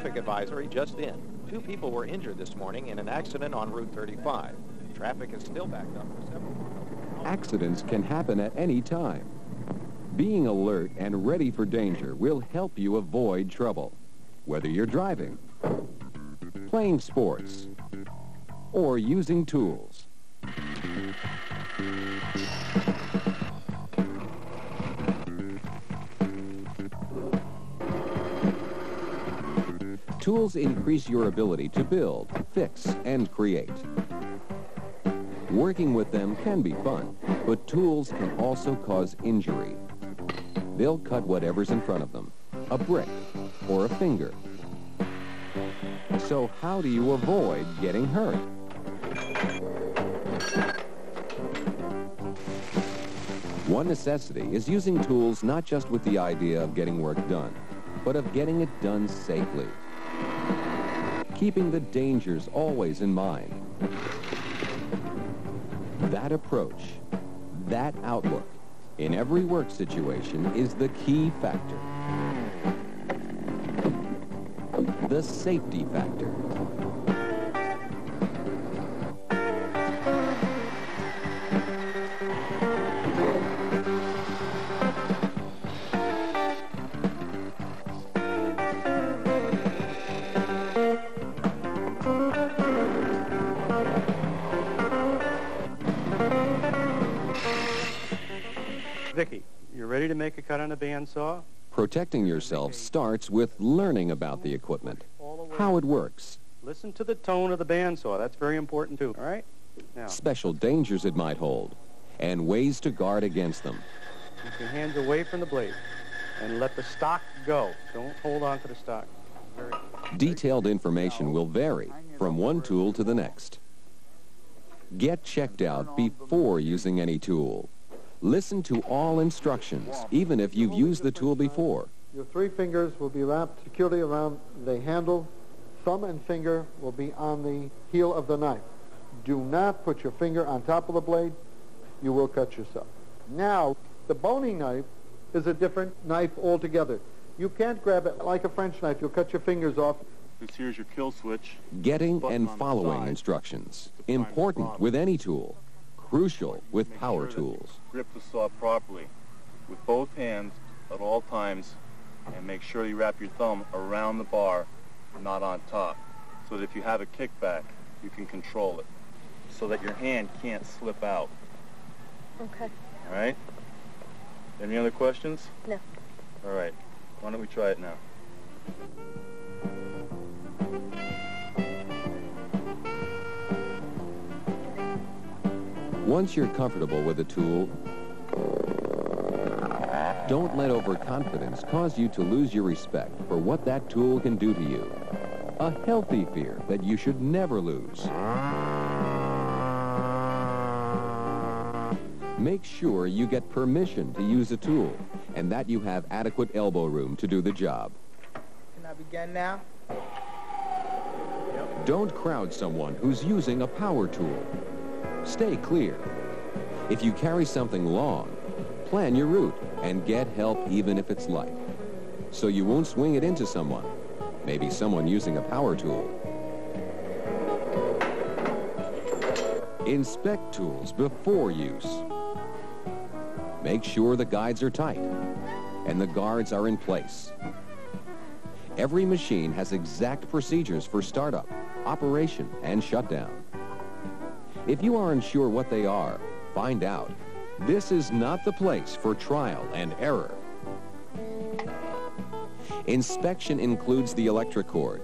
traffic advisory just in. Two people were injured this morning in an accident on Route 35. Traffic is still backed up for several miles. Accidents can happen at any time. Being alert and ready for danger will help you avoid trouble, whether you're driving, playing sports, or using tools. Tools increase your ability to build, fix, and create. Working with them can be fun, but tools can also cause injury. They'll cut whatever's in front of them, a brick or a finger. So how do you avoid getting hurt? One necessity is using tools not just with the idea of getting work done, but of getting it done safely. Keeping the dangers always in mind. That approach, that outlook, in every work situation is the key factor. The safety factor. Make a cut on a bandsaw? Protecting yourself starts with learning about the equipment, how it works, Listen to the tone of the bandsaw. That's very important, too. All right? Now, special dangers it might hold, and ways to guard against them. keep your hands away from the blade and let the stock go. Don't hold on to the stock. Very Detailed information will vary from one tool to the next. Get checked out before using any tool. Listen to all instructions, even if you've used the tool before. Your three fingers will be wrapped securely around the handle. Thumb and finger will be on the heel of the knife. Do not put your finger on top of the blade. You will cut yourself. Now, the boning knife is a different knife altogether. You can't grab it like a French knife. You'll cut your fingers off. This here's your kill switch. Getting and following instructions. to prime the Important with any tool. Crucial with power sure tools. Grip the saw properly with both hands at all times and make sure you wrap your thumb around the bar, not on top, so that if you have a kickback, you can control it, so that your hand can't slip out. Okay. All right? Any other questions? No. All right. Why don't we try it now? Once you're comfortable with a tool, don't let overconfidence cause you to lose your respect for what that tool can do to you. A healthy fear that you should never lose. Make sure you get permission to use a tool and that you have adequate elbow room to do the job. Can I begin now? Don't crowd someone who's using a power tool. Stay clear. If you carry something long, plan your route and get help even if it's light. So you won't swing it into someone, maybe someone using a power tool. Inspect tools before use. Make sure the guides are tight and the guards are in place. Every machine has exact procedures for startup, operation, and shutdown. If you aren't sure what they are, find out. This is not the place for trial and error. Inspection includes the electric cord.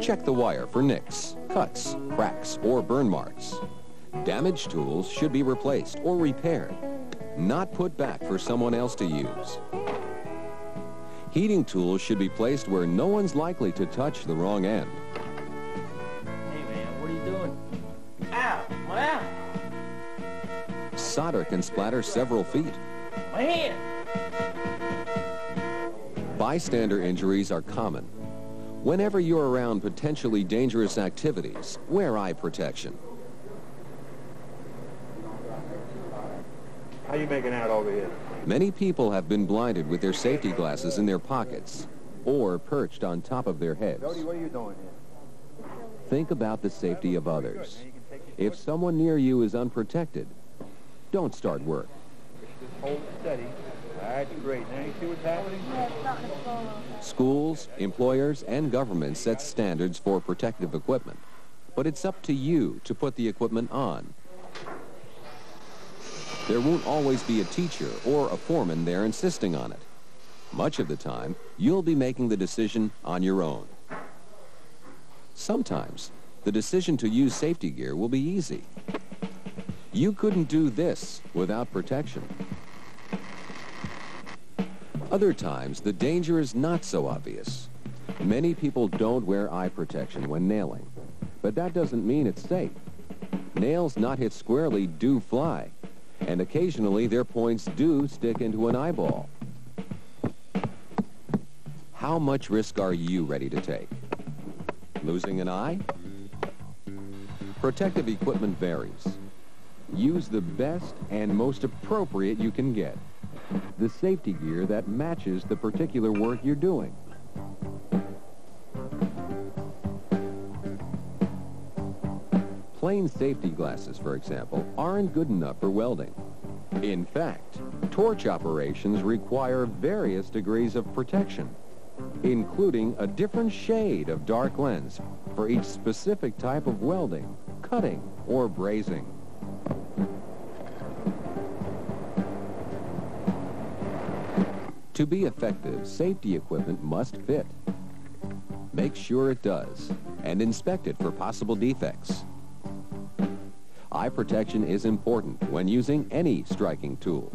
Check the wire for nicks, cuts, cracks, or burn marks. Damaged tools should be replaced or repaired, not put back for someone else to use. Heating tools should be placed where no one's likely to touch the wrong end. Solder can splatter several feet. My hand! Bystander injuries are common. Whenever you're around potentially dangerous activities, wear eye protection. How you making out over here? Many people have been blinded with their safety glasses in their pockets or perched on top of their heads. Jody, what are you doing here? Think about the safety of others. If someone near you is unprotected, don't start work. Just hold steady. All right, great. Now you see what's happening? Schools, employers, and governments set standards for protective equipment. But it's up to you to put the equipment on. There won't always be a teacher or a foreman there insisting on it. Much of the time, you'll be making the decision on your own. Sometimes, the decision to use safety gear will be easy. You couldn't do this without protection. Other times, the danger is not so obvious. Many people don't wear eye protection when nailing, but that doesn't mean it's safe. Nails not hit squarely do fly, and occasionally their points do stick into an eyeball. How much risk are you ready to take? Losing an eye? Protective equipment varies. Use the best and most appropriate you can get. The safety gear that matches the particular work you're doing. Plain safety glasses, for example, aren't good enough for welding. In fact, torch operations require various degrees of protection, including a different shade of dark lens for each specific type of welding, cutting, or brazing. To be effective, safety equipment must fit. Make sure it does, and inspect it for possible defects. Eye protection is important when using any striking tool.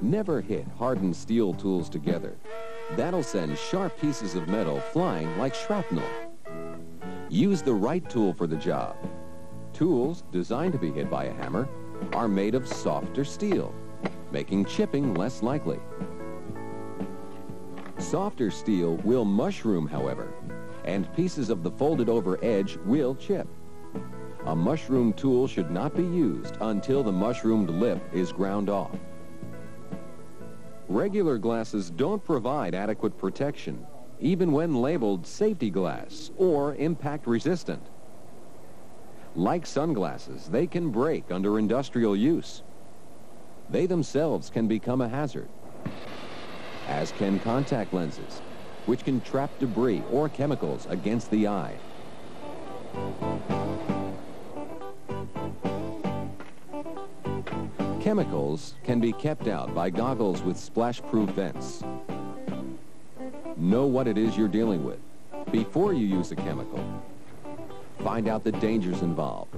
Never hit hardened steel tools together. That'll send sharp pieces of metal flying like shrapnel. Use the right tool for the job. Tools designed to be hit by a hammer are made of softer steel, making chipping less likely. Softer steel will mushroom, however, and pieces of the folded over edge will chip. A mushroom tool should not be used until the mushroomed lip is ground off. Regular glasses don't provide adequate protection, even when labeled safety glass or impact resistant. Like sunglasses, they can break under industrial use. They themselves can become a hazard, as can contact lenses, which can trap debris or chemicals against the eye. Chemicals can be kept out by goggles with splash-proof vents. Know what it is you're dealing with before you use a chemical. Find out the dangers involved.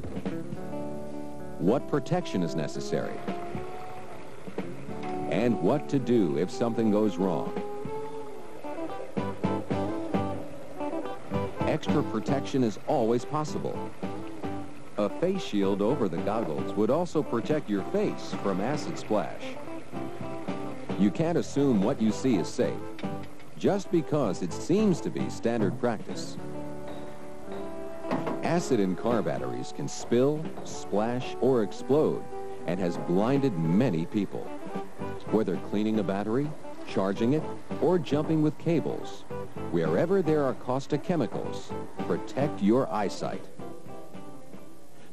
What protection is necessary. And what to do if something goes wrong. Extra protection is always possible. A face shield over the goggles would also protect your face from acid splash. You can't assume what you see is safe, just because it seems to be standard practice. Acid in car batteries can spill, splash, or explode, and has blinded many people. Whether cleaning a battery, charging it, or jumping with cables, wherever there are caustic chemicals, protect your eyesight.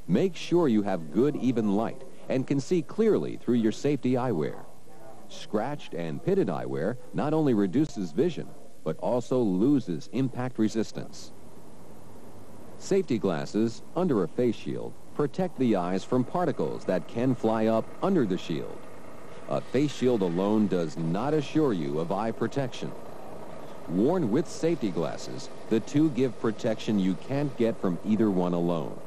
Make sure you have good even light and can see clearly through your safety eyewear. Scratched and pitted eyewear not only reduces vision, but also loses impact resistance. Safety glasses under a face shield protect the eyes from particles that can fly up under the shield. A face shield alone does not assure you of eye protection. Worn with safety glasses, the two give protection you can't get from either one alone.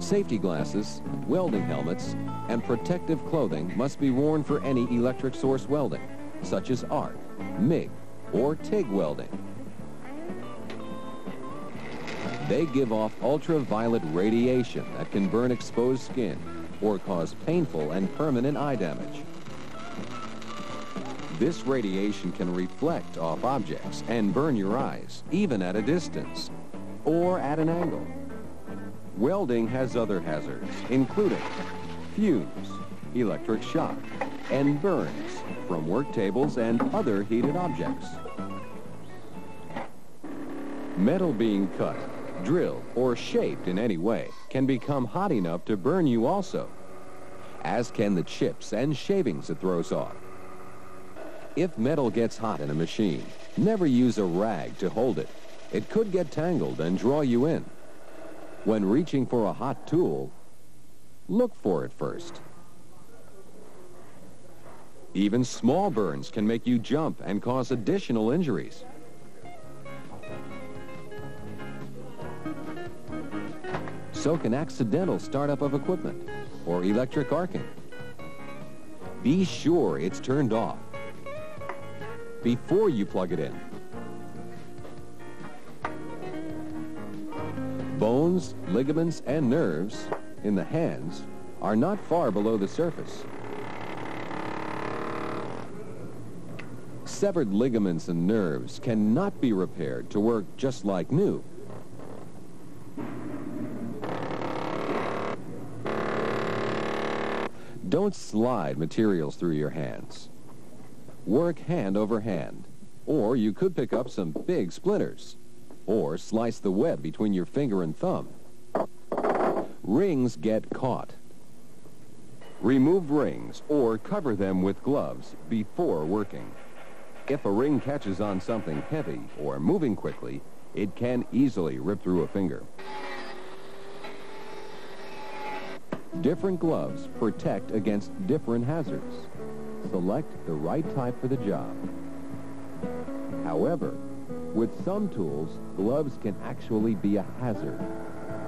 Safety glasses, welding helmets, and protective clothing must be worn for any electric source welding, such as arc, MIG, or TIG welding. They give off ultraviolet radiation that can burn exposed skin or cause painful and permanent eye damage. This radiation can reflect off objects and burn your eyes, even at a distance or at an angle. Welding has other hazards, including fumes, electric shock, and burns from work tables and other heated objects. Metal being cut, drilled, or shaped in any way can become hot enough to burn you also, as can the chips and shavings it throws off. If metal gets hot in a machine, never use a rag to hold it. It could get tangled and draw you in. When reaching for a hot tool, look for it first. Even small burns can make you jump and cause additional injuries. So can accidental startup of equipment or electric arcing. Be sure it's turned off before you plug it in. Bones, ligaments, and nerves in the hands are not far below the surface. Severed ligaments and nerves cannot be repaired to work just like new. Don't slide materials through your hands. Work hand over hand, or you could pick up some big splinters, or slice the web between your finger and thumb. Rings get caught. Remove rings or cover them with gloves before working. If a ring catches on something heavy or moving quickly, it can easily rip through a finger. Different gloves protect against different hazards. Select the right type for the job. However, with some tools, gloves can actually be a hazard.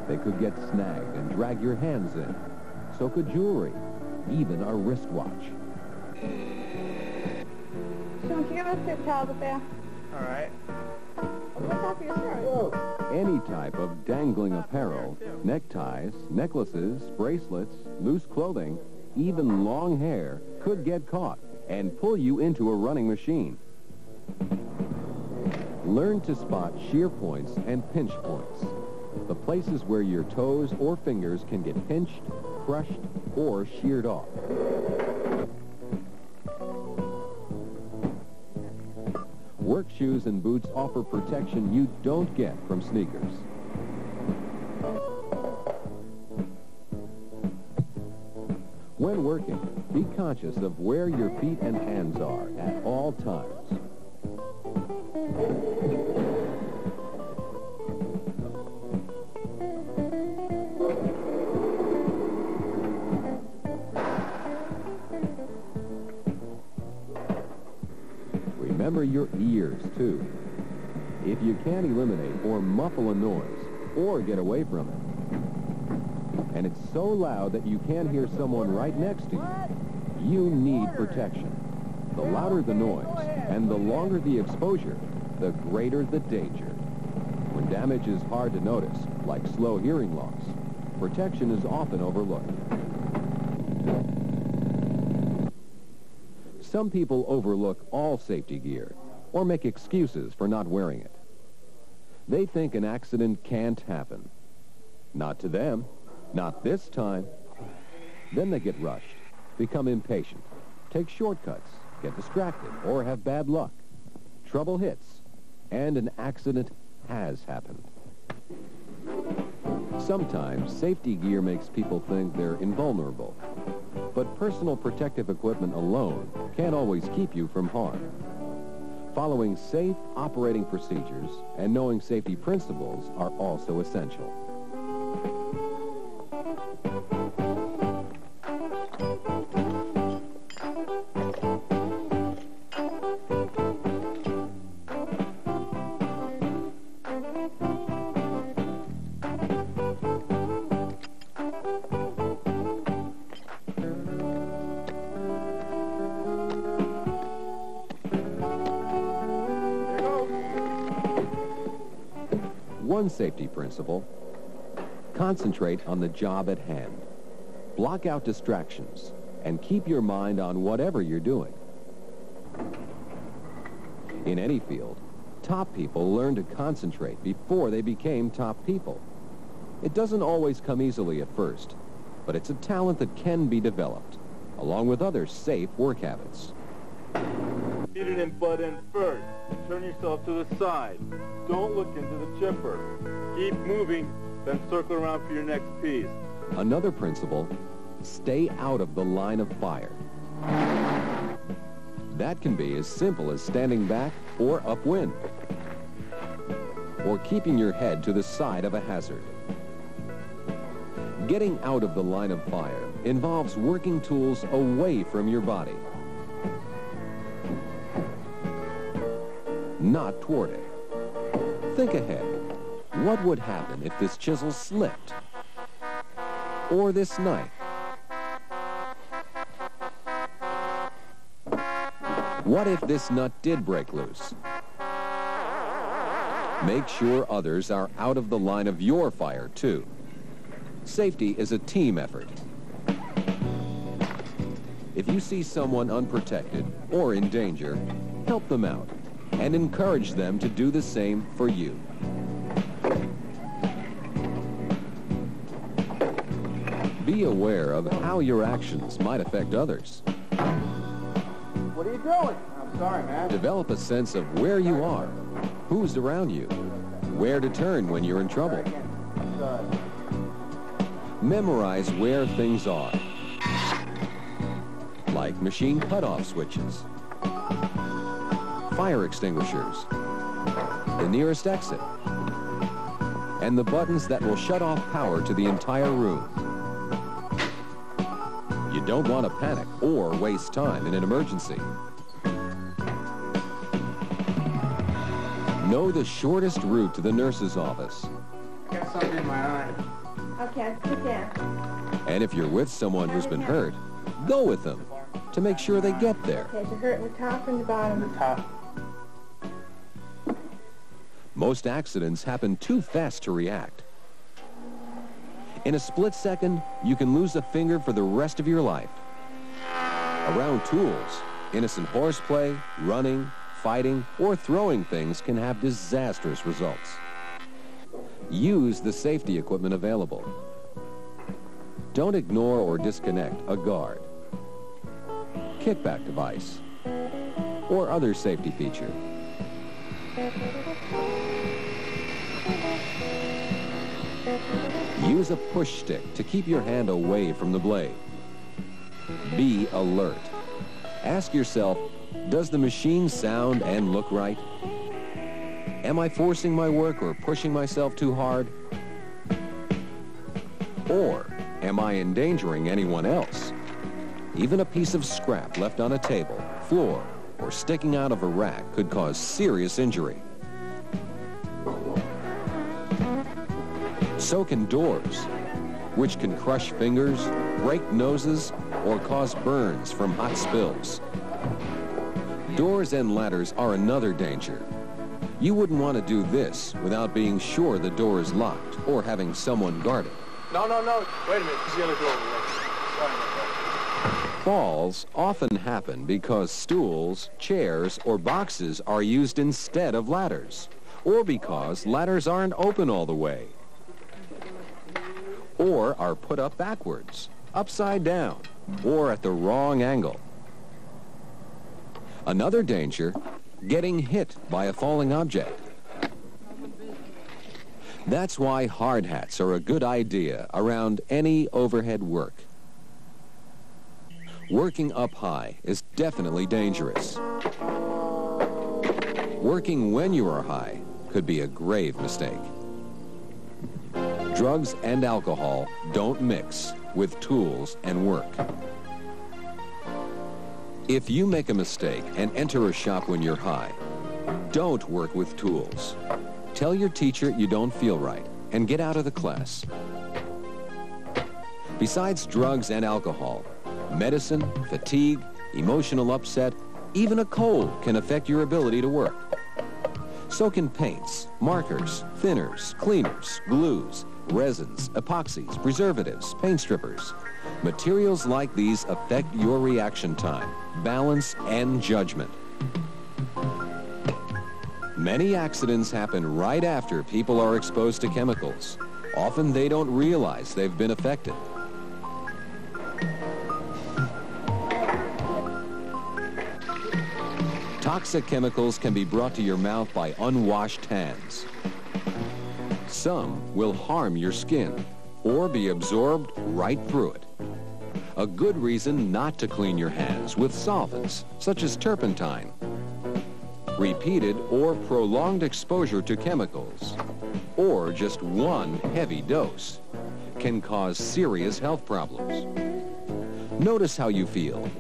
They could get snagged and drag your hands in. So could jewelry, even a wristwatch. Sean, can you give us two towels up there? All right. What's top of your shirt? Any type of dangling apparel, neckties, necklaces, bracelets, loose clothing, even long hair could get caught and pull you into a running machine. Learn to spot shear points and pinch points, the places where your toes or fingers can get pinched, crushed, or sheared off. Shoes and boots offer protection you don't get from sneakers. When working, be conscious of where your feet and hands are at all times. Your ears, too. If you can't eliminate or muffle a noise, or get away from it, and it's so loud that you can't hear someone right next to you, you need protection. The louder the noise, and the longer the exposure, the greater the danger. When damage is hard to notice, like slow hearing loss, protection is often overlooked. Some people overlook all safety gear or make excuses for not wearing it. They think an accident can't happen. Not to them. Not this time. Then they get rushed, become impatient, take shortcuts, get distracted, or have bad luck. Trouble hits, and an accident has happened. Sometimes safety gear makes people think they're invulnerable. But personal protective equipment alone can't always keep you from harm. Following safe operating procedures and knowing safety principles are also essential. One safety principle, concentrate on the job at hand. Block out distractions and keep your mind on whatever you're doing. In any field, top people learn to concentrate before they became top people. It doesn't always come easily at first, but it's a talent that can be developed, along with other safe work habits. Feed it in butt end first. Turn yourself to the side. Don't look into the chipper. Keep moving, then circle around for your next piece. Another principle, stay out of the line of fire. That can be as simple as standing back or upwind, or keeping your head to the side of a hazard. Getting out of the line of fire involves working tools away from your body, not toward it. Think ahead. What would happen if this chisel slipped? Or this knife? What if this nut did break loose? Make sure others are out of the line of your fire, too. Safety is a team effort. If you see someone unprotected or in danger, help them out and encourage them to do the same for you. Be aware of how your actions might affect others. What are you doing? I'm sorry, man. Develop a sense of where you are, who's around you, where to turn when you're in trouble. Memorize where things are, like machine cutoff switches, fire extinguishers, the nearest exit, and the buttons that will shut off power to the entire room. You don't want to panic or waste time in an emergency. Know the shortest route to the nurse's office. I got something in my eye. Okay, sit down. And if you're with someone who's been hurt, go with them to make sure they get there. Okay, so hurt in the top and the bottom. The Top. Most accidents happen too fast to react. In a split second, you can lose a finger for the rest of your life. Around tools, innocent horseplay, running, fighting, or throwing things can have disastrous results. Use the safety equipment available. Don't ignore or disconnect a guard, kickback device, or other safety feature. Use a push stick to keep your hand away from the blade. Be alert. Ask yourself, does the machine sound and look right? Am I forcing my work or pushing myself too hard? Or am I endangering anyone else? Even a piece of scrap left on a table, floor, or sticking out of a rack could cause serious injury. So can doors, which can crush fingers, break noses, or cause burns from hot spills. Doors and ladders are another danger. You wouldn't want to do this without being sure the door is locked or having someone guard it. No, no, no. Wait a minute. There's the other door over there. Sorry. Falls often happen because stools, chairs, or boxes are used instead of ladders, or because ladders aren't open all the way, or are put up backwards, upside down, or at the wrong angle. Another danger, getting hit by a falling object. That's why hard hats are a good idea around any overhead work. Working up high is definitely dangerous. Working when you are high could be a grave mistake. Drugs and alcohol don't mix with tools and work. If you make a mistake and enter a shop when you're high, don't work with tools. Tell your teacher you don't feel right and get out of the class. Besides drugs and alcohol, medicine, fatigue, emotional upset, even a cold can affect your ability to work. So can paints, markers, thinners, cleaners, glues, resins, epoxies, preservatives, paint strippers. Materials like these affect your reaction time, balance, and judgment. Many accidents happen right after people are exposed to chemicals. Often they don't realize they've been affected. Toxic chemicals can be brought to your mouth by unwashed hands. Some will harm your skin or be absorbed right through it. A good reason not to clean your hands with solvents, such as turpentine. Repeated or prolonged exposure to chemicals, or just one heavy dose, can cause serious health problems. Notice how you feel.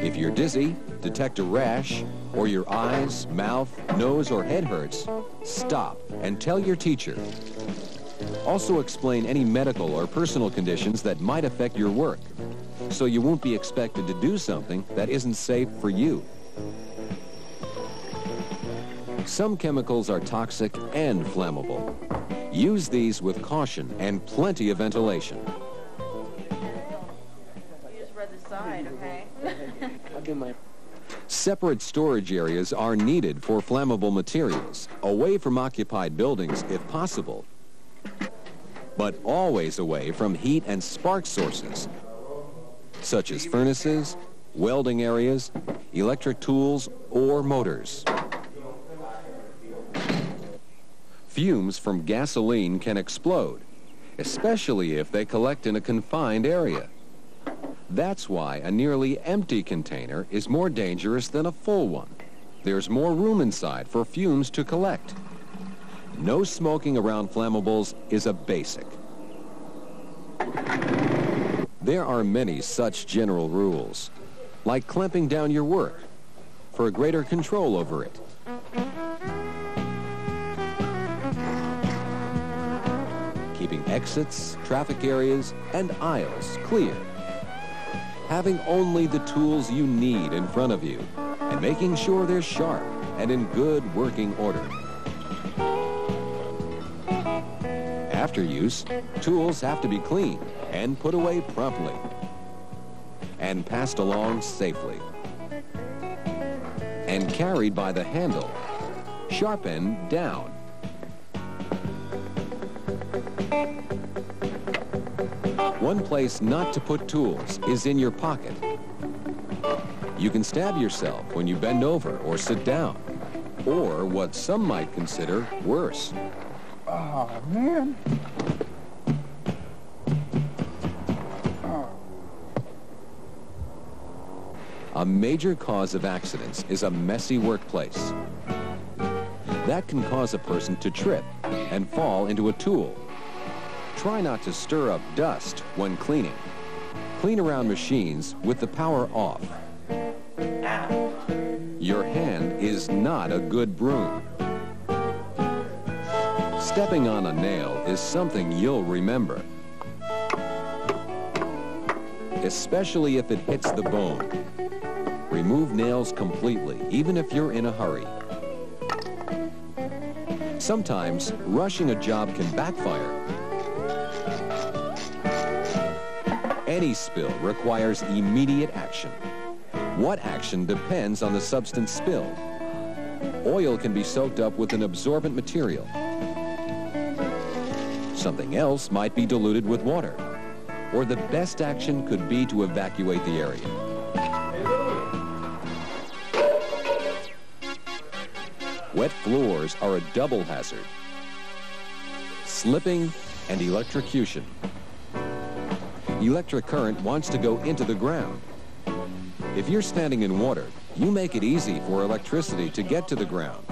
If you're dizzy, detect a rash, or your eyes, mouth, nose, or head hurts, stop and tell your teacher. Also explain any medical or personal conditions that might affect your work, so you won't be expected to do something that isn't safe for you. Some chemicals are toxic and flammable. Use these with caution and plenty of ventilation. Side, okay? Separate storage areas are needed for flammable materials, away from occupied buildings if possible, but always away from heat and spark sources, such as furnaces, welding areas, electric tools, or motors. Fumes from gasoline can explode, especially if they collect in a confined area. That's why a nearly empty container is more dangerous than a full one. There's more room inside for fumes to collect. No smoking around flammables is a basic. There are many such general rules, like clamping down your work for a greater control over it. Keeping exits, traffic areas, and aisles clear. Having only the tools you need in front of you and making sure they're sharp and in good working order. After use, tools have to be cleaned and put away promptly and passed along safely. And carried by the handle, sharp end down. One place not to put tools is in your pocket. You can stab yourself when you bend over or sit down, or what some might consider worse. Oh, man. A major cause of accidents is a messy workplace. That can cause a person to trip and fall into a tool. Try not to stir up dust when cleaning. Clean around machines with the power off. Your hand is not a good broom. Stepping on a nail is something you'll remember. Especially if it hits the bone. Remove nails completely, even if you're in a hurry. Sometimes, rushing a job can backfire. Any spill requires immediate action. What action depends on the substance spilled. Oil can be soaked up with an absorbent material. Something else might be diluted with water. Or the best action could be to evacuate the area. Wet floors are a double hazard. Slipping and electrocution. Electric current wants to go into the ground. If you're standing in water, you make it easy for electricity to get to the ground,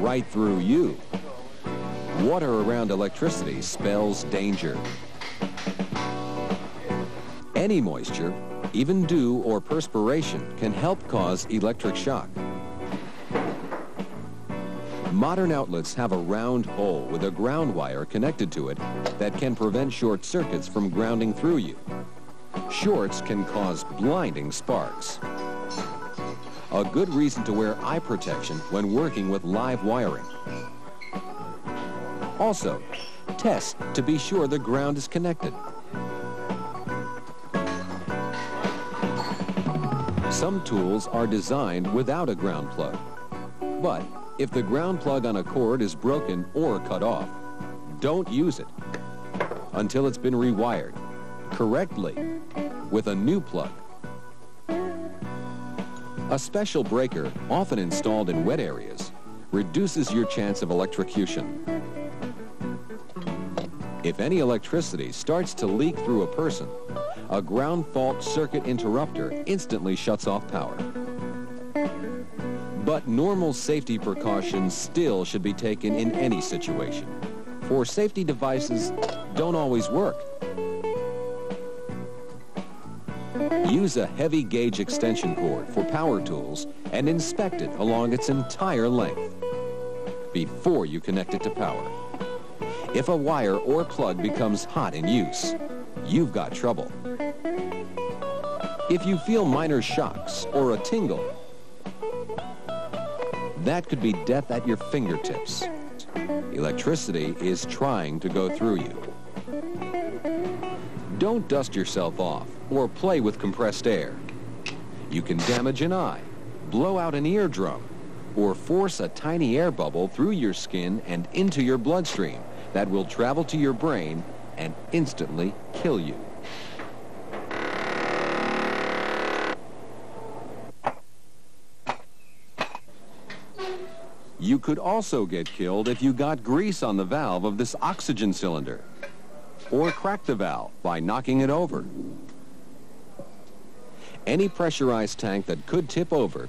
right through you. Water around electricity spells danger. Any moisture, even dew or perspiration, can help cause electric shock. Modern outlets have a round hole with a ground wire connected to it that can prevent short circuits from grounding through you. Shorts can cause blinding sparks. A good reason to wear eye protection when working with live wiring. Also, test to be sure the ground is connected. Some tools are designed without a ground plug. But if the ground plug on a cord is broken or cut off, don't use it. until it's been rewired correctly with a new plug. A special breaker, often installed in wet areas, reduces your chance of electrocution. If any electricity starts to leak through a person, a ground fault circuit interrupter instantly shuts off power. But normal safety precautions still should be taken in any situation, for safety devices don't always work. Use a heavy gauge extension cord for power tools and inspect it along its entire length before you connect it to power. If a wire or plug becomes hot in use, you've got trouble. If you feel minor shocks or a tingle, that could be death at your fingertips. Electricity is trying to go through you. Don't dust yourself off or play with compressed air. You can damage an eye, blow out an eardrum, or force a tiny air bubble through your skin and into your bloodstream that will travel to your brain and instantly kill you. You could also get killed if you got grease on the valve of this oxygen cylinder or crack the valve by knocking it over. Any pressurized tank that could tip over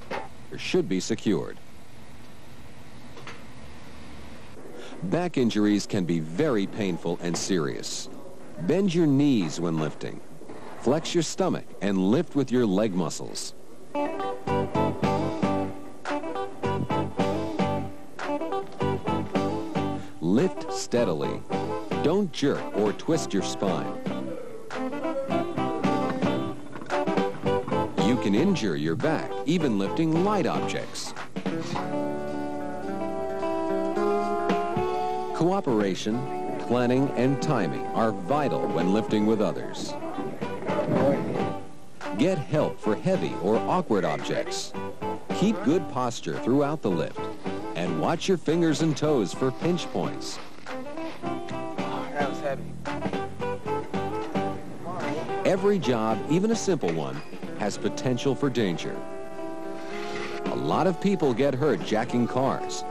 should be secured. Back injuries can be very painful and serious. Bend your knees when lifting. Flex your stomach and lift with your leg muscles. Lift steadily. Don't jerk or twist your spine. You can injure your back, even lifting light objects. Cooperation, planning, and timing are vital when lifting with others. Get help for heavy or awkward objects. Keep good posture throughout the lift. And watch your fingers and toes for pinch points. That was heavy. Every job, even a simple one, has potential for danger. A lot of people get hurt jacking cars.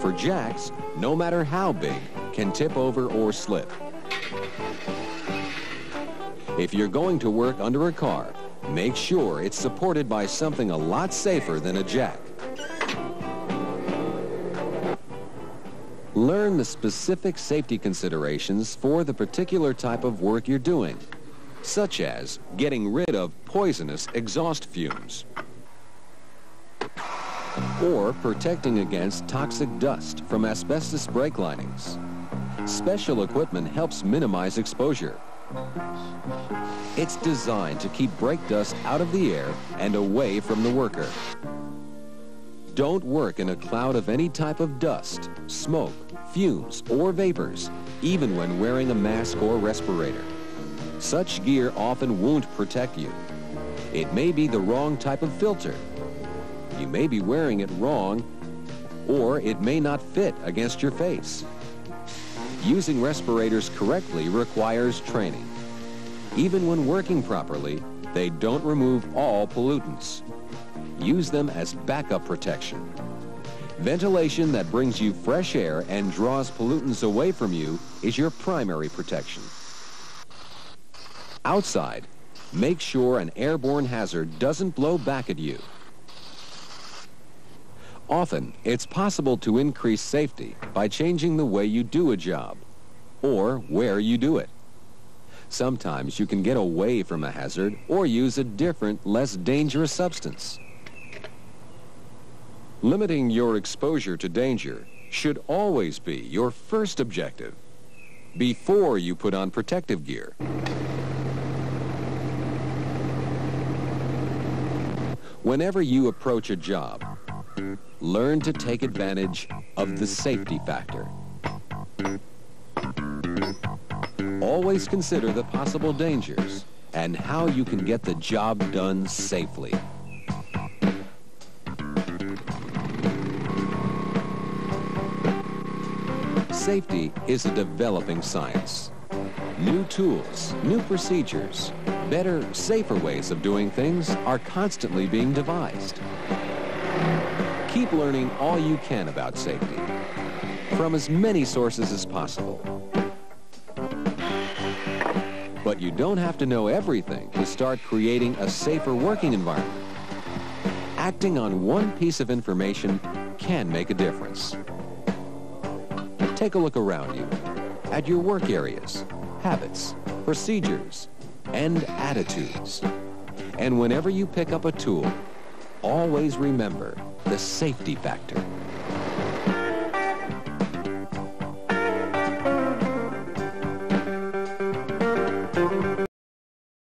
For jacks, no matter how big, can tip over or slip. If you're going to work under a car, make sure it's supported by something a lot safer than a jack. Learn the specific safety considerations for the particular type of work you're doing, such as getting rid of poisonous exhaust fumes or protecting against toxic dust from asbestos brake linings. Special equipment helps minimize exposure. It's designed to keep brake dust out of the air and away from the worker. Don't work in a cloud of any type of dust, smoke, fumes, or vapors, even when wearing a mask or respirator. Such gear often won't protect you. It may be the wrong type of filter. You may be wearing it wrong, or it may not fit against your face. Using respirators correctly requires training. Even when working properly, they don't remove all pollutants. Use them as backup protection. Ventilation that brings you fresh air and draws pollutants away from you is your primary protection. Outside, make sure an airborne hazard doesn't blow back at you. Often, it's possible to increase safety by changing the way you do a job or where you do it. Sometimes you can get away from a hazard or use a different, less dangerous substance. Limiting your exposure to danger should always be your first objective before you put on protective gear. Whenever you approach a job, learn to take advantage of the safety factor. Always consider the possible dangers and how you can get the job done safely. Safety is a developing science. New tools, new procedures, better, safer ways of doing things are constantly being devised. Keep learning all you can about safety from as many sources as possible. But you don't have to know everything to start creating a safer working environment. Acting on one piece of information can make a difference. Take a look around you at your work areas, habits, procedures, and attitudes. And whenever you pick up a tool, always remember the safety factor.